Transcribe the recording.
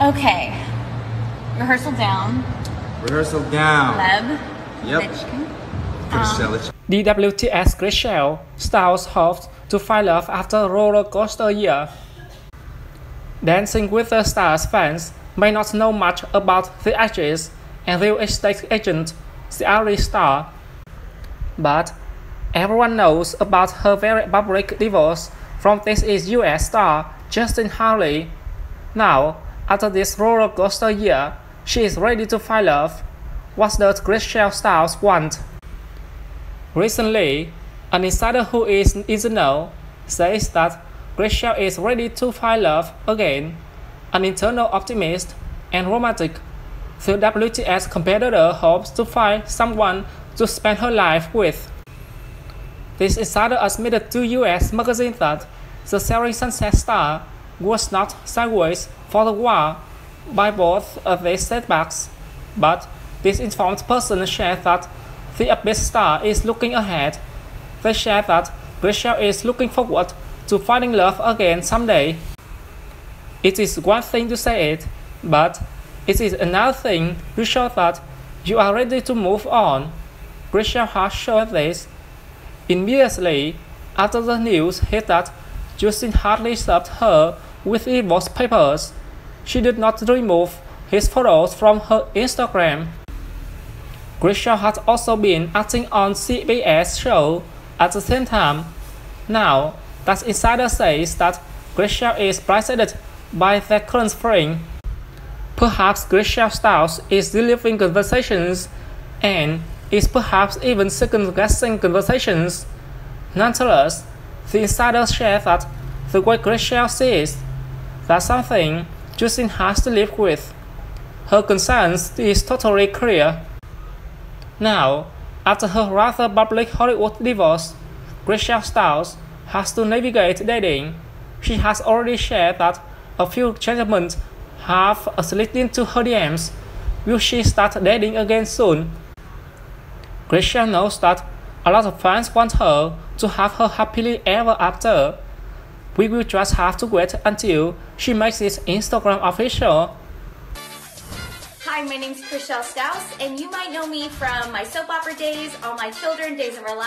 Okay. Rehearsal down. Rehearsal down. Leb. Yep. Lichkin. Priscilla. Um, DWTS Chrishell Stause hopes to find love after roller coaster year. Dancing with the Stars fans may not know much about the actress and real estate agent, the Ciara Star, but everyone knows about her very public divorce from This Is US star Justin Hartley. Now, after this roller coaster year, she is ready to find love. What does Chrishell Stause want? Recently, an insider who is in the know says that Chrishell is ready to find love again. An internal optimist and romantic, the WTS competitor hopes to find someone to spend her life with. This insider admitted to US magazine that the Selling Sunset star was not sideways for the while by both of these setbacks, but this informed person shared that the Abyss star is looking ahead. They shared that Chrishell is looking forward to finding love again someday. It is one thing to say it, but it is another thing to show that you are ready to move on. Chrishell has shown this immediately after the news hit that Justin Hartley served her with divorce papers. She did not remove his photos from her Instagram. Chrishell has also been acting on CBS show at the same time. Now, that insider says that Chrishell is blindsided by their current spring. Perhaps Chrishell Stause is delivering conversations and is perhaps even second-guessing conversations. Nonetheless, the insider shares that the way Chrishell sees that something Justin has to live with. Her concerns is totally clear. Now, after her rather public Hollywood divorce, Chrishell Stause has to navigate dating. She has already shared that a few gentlemen have slid into her DMs. Will she start dating again soon? Chrishell knows that a lot of fans want her to have her happily ever after. We will just have to wait until she makes it Instagram official. Hi, my name is Chrishell Stause, and you might know me from my soap opera days, All My Children, Days of Our Lives.